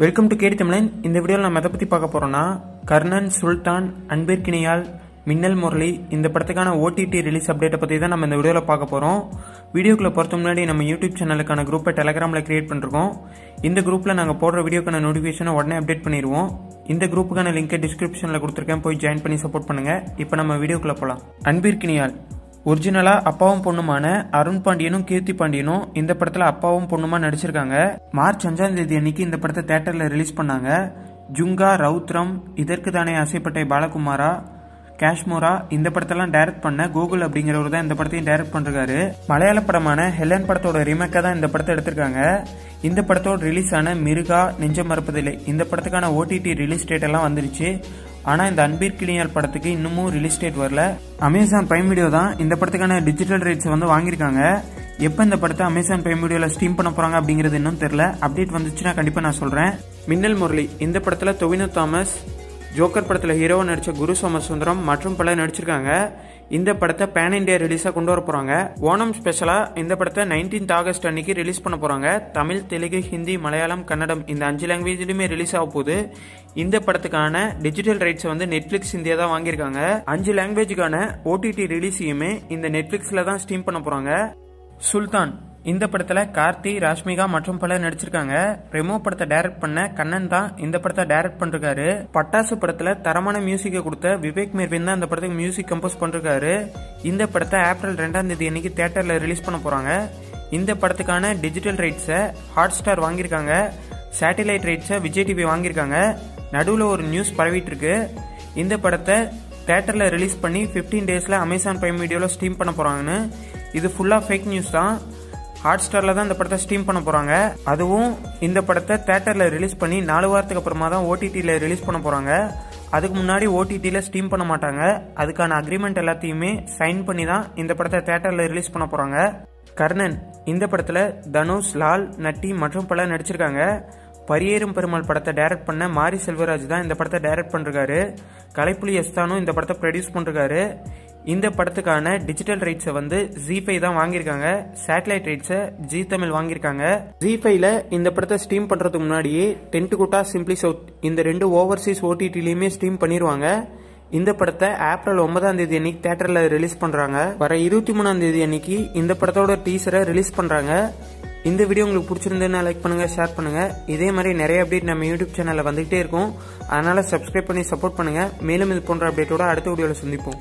Welcome to கேடி தமிழன் இந்த வீடியோவில் நம்ம எதை பற்றி பார்க்க போகிறோம்னா கர்ணன் சுல்தான் அன்பிற்கிணையால் மின்னல் முரளி இந்த படத்துக்கான ஓடிடி ரிலீஸ் அப்டேட்டை பற்றி தான் நம்ம இந்த வீடியோவில் பார்க்க போகிறோம் வீடியோக்குள்ளே பொறுத்த முன்னாடி நம்ம யூடியூப் சேனலுக்கான குரூப்பை டெலகிராமில் கிரியேட் பண்ணிருக்கோம். இந்த குரூப்பில் நாங்கள் போடுற வீடியோக்கான நோட்டிஃபிகேஷனை உடனே அப்டேட் பண்ணிடுவோம் இந்த குரூப்புக்கான லிங்கை டிஸ்கிரிப்ஷனில் கொடுத்துருக்கேன். போய் ஜாயின் பண்ணி சப்போர்ட் பண்ணுங்கள் இப்போ நம்ம வீடியோக்குள்ளே போகலாம் அன்பிற்கினியால் ஒரிஜினலா அப்பாவும் பொண்ணுமான அருண் பாண்டியனும் கீர்த்தி பாண்டியனும் இந்த படத்துல அப்பாவும் பொண்ணுமா நடிச்சிருக்காங்க. மார்ச் அஞ்சாம் தேதி அன்னைக்கு இந்த படத்தை தேட்டர்ல ரிலீஸ் பண்ணாங்க. ஜுங்கா ரவுத்ரம் இதற்கு தானே ஆசைப்பட்ட பாலகுமாரா காஷ்மோரா இந்த படத்தெல்லாம் டைரக்ட் பண்ண கூகுள் அப்படிங்கிறவர் தான் இந்த படத்தையும் டைரக்ட் பண்றாரு. மலையாள படமான ஹெலன் படத்தோட ரிமேக்கா தான் இந்த படத்தை எடுத்திருக்காங்க. இந்த படத்தோட ரிலீஸ் ஆன மிருகா நெஞ்சம் மறப்பதில்லை. இந்த படத்துக்கான ஓடிடி ரிலீஸ் டேட் எல்லாம் வந்துருச்சு. ஆனால் இந்த அன்பிற்கிளியால் படத்துக்கு இன்னமும் ரிலீஸ் டேட் வரல. அமேசான் பிரைம் வீடியோ தான் இந்த படத்துக்கான டிஜிட்டல் ரைட்ஸ் வந்து வாங்கியிருக்காங்க. எப்போ இந்த படத்தை அமேசான் பிரைம் வீடியோவில் ஸ்ட்ரீம் பண்ண போகிறாங்க அப்படிங்கிறது இன்னும் தெரில அப்டேட் வந்துச்சுன்னா கண்டிப்பாக நான் சொல்கிறேன் மின்னல் முரளி இந்த படத்தில் தொவினோ தாமஸ் ஜோக்கர் படத்தில் ஹீரோ நடித்த குரு சோமசுந்தரம் மற்றும் பலர் நடிச்சிருக்காங்க. இந்த படத்தை பேன் இண்டியா ரிலீஸாக கொண்டு வர போகிறாங்க ஓணம் ஸ்பெஷலாக இந்த படத்தை நைன்டீன்த் ஆகஸ்ட் அன்னைக்கு ரிலீஸ் பண்ண போகிறாங்க தமிழ் தெலுங்கு ஹிந்தி மலையாளம் கன்னடம் இந்த அஞ்சு லாங்குவேஜ்லையுமே ரிலீஸ் ஆக போகுது. இந்த படத்துக்கான டிஜிட்டல் ரைட்ஸ் வந்து நெட்ஃப்ளிக்ஸ் இந்தியா தான் வாங்கியிருக்காங்க. அஞ்சு லாங்குவேஜுக்கான ஓடிடி ரிலீஸையுமே இந்த நெட்ஃப்ளிக்ஸில் தான் ஸ்ட்ரீம் பண்ண போகிறாங்க சுல்தான் இந்த படத்தில் கார்த்தி ராஷ்மிகா மற்றும் பலர் நடிச்சிருக்காங்க. ரெமோ படத்தை டைரக்ட் பண்ண கண்ணன் தான் இந்த படத்தை டைரக்ட் பண்ணிருக்காரு. பட்டாசு படத்தில் தரமான மியூசிக்கை கொடுத்த விவேக் மேர்வின் தான் இந்த படத்துக்கு மியூசிக் கம்போஸ் பண்ணிருக்காரு. இந்த படத்தை ஏப்ரல் ரெண்டாம் தேதி அன்னைக்கு தேட்டரில் ரிலீஸ் பண்ண போகிறாங்க இந்த படத்துக்கான டிஜிட்டல் ரைட்ஸை ஹாட் ஸ்டார் வாங்கியிருக்காங்க. சேட்டலைட் ரைட்ஸை விஜய் டிவி வாங்கியிருக்காங்க. நடுவில் ஒரு நியூஸ் பரவிட்டு இருக்கு இந்த படத்தை தேட்டரில் ரிலீஸ் பண்ணி ஃபிஃப்டீன் டேஸில் அமேசான் பிரைம் வீடியோவில் ஸ்ட்ரீம் பண்ண போகிறாங்கன்னு இது ஃபுல்லாக ஃபேக் நியூஸ் தான். ஹாட் ஸ்டாரில் தான் இந்த படத்தை ஸ்ட்ரீம் பண்ண போகிறாங்க அதுவும் இந்த படத்தை தேட்டரில் ரிலீஸ் பண்ணி நாலு வாரத்துக்கு அப்புறமா தான் ஓடிடியில் ரிலீஸ் பண்ண போகிறாங்க அதுக்கு முன்னாடி ஓடிடியில் ஸ்ட்ரீம் பண்ண மாட்டாங்க. அதுக்கான அக்ரிமெண்ட் எல்லாத்தையுமே சைன் பண்ணி தான் இந்த படத்தை தேட்டரில் ரிலீஸ் பண்ண போகிறாங்க கர்ணன் இந்த படத்தில் தனுஷ் லால் நட்டி மற்றும் பலர் நடிச்சிருக்காங்க. பரியேறும் பெருமாள் படத்தை டைரக்ட் பண்ண மாரி செல்வராஜ் தான் இந்த படத்தை டைரக்ட் பண்ணிருக்காரு. கலைப்புலி எஸ்தானும் இந்த படத்தை ப்ரொடியூஸ் பண்ணிருக்காரு. இந்த படத்துக்கான டிஜிட்டல் ரைட்ஸை வந்து ஜிஃபை தான் வாங்கியிருக்காங்க. சேட்டலைட் ரைட்ஸை ஜி தமிழ் வாங்கியிருக்காங்க. ஜிஃபைல இந்த படத்தை ஸ்ட்ரீம் பண்ணுறதுக்கு முன்னாடியே டென்ட் குட்டா சிம்பிளி சவுத் இந்த ரெண்டு ஓவர்சீஸ் ஓடிடிலையுமே ஸ்ட்ரீம் பண்ணிடுவாங்க இந்த படத்தை ஏப்ரல் ஒன்பதாம் தேதி அன்னைக்கு தேட்டரில் ரிலீஸ் பண்ணுறாங்க வர இருபத்தி மூணாம் தேதி அன்னைக்கு இந்த படத்தோட டீசரை ரிலீஸ் பண்ணுறாங்க இந்த வீடியோ உங்களுக்கு பிடிச்சிருந்ததுன்னா லைக் பண்ணுங்கள் ஷேர் பண்ணுங்கள் இதே மாதிரி நிறைய அப்டேட் நம்ம யூடியூப் சேனலில் வந்துகிட்டே இருக்கும். அதனால் சப்ஸ்கிரைப் பண்ணி சப்போர்ட் பண்ணுங்கள் மேலும் இது போன்ற அப்டேட்டோட அடுத்த வீடியோவில் சந்திப்போம்.